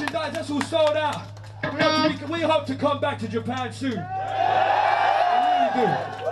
Merchandise, that's all sold out. We hope, to we hope to come back to Japan soon. We really do.